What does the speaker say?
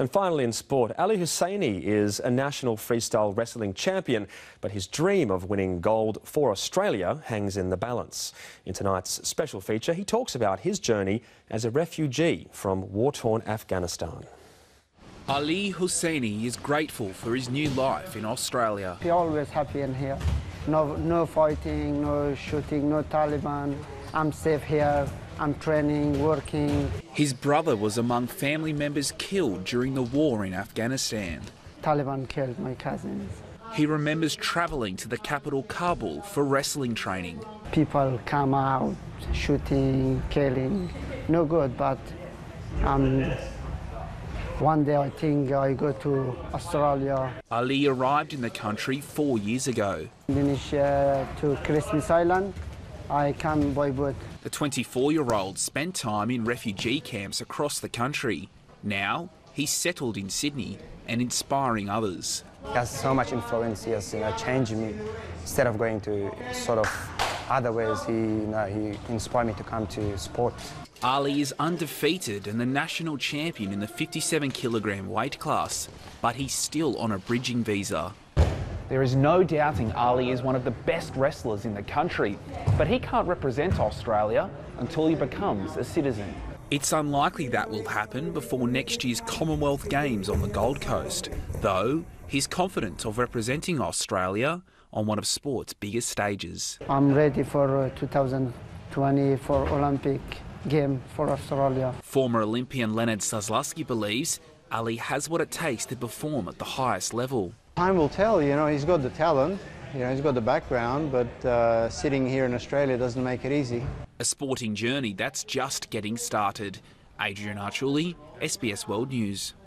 And finally in sport, Ali Hussaini is a national freestyle wrestling champion, but his dream of winning gold for Australia hangs in the balance. In tonight's special feature, he talks about his journey as a refugee from war-torn Afghanistan. Ali Hussaini is grateful for his new life in Australia. He always happy in here. No, no fighting, no shooting, no Taliban. I'm safe here. I'm training, working. His brother was among family members killed during the war in Afghanistan. Taliban killed my cousins. He remembers travelling to the capital Kabul for wrestling training. People come out shooting, killing. No good, but um, one day I think I go to Australia. Ali arrived in the country four years ago. Indonesia to Christmas Island. I come by boat. The 24-year-old spent time in refugee camps across the country. Now, he's settled in Sydney and inspiring others. He has so much influence, he has you know, changed me. Instead of going to sort of other ways, he, you know, he inspired me to come to sport. Ali is undefeated and the national champion in the 57 kilogram weight class, but he's still on a bridging visa. There is no doubting Ali is one of the best wrestlers in the country, but he can't represent Australia until he becomes a citizen. It's unlikely that will happen before next year's Commonwealth Games on the Gold Coast, though he's confident of representing Australia on one of sport's biggest stages. I'm ready for uh, 2020 for Olympic game for Australia. Former Olympian Leonard Sazlowski believes Ali has what it takes to perform at the highest level. Time will tell, you know, he's got the talent, you know, he's got the background, but uh, sitting here in Australia doesn't make it easy. A sporting journey that's just getting started. Adrian Arciuli, SBS World News.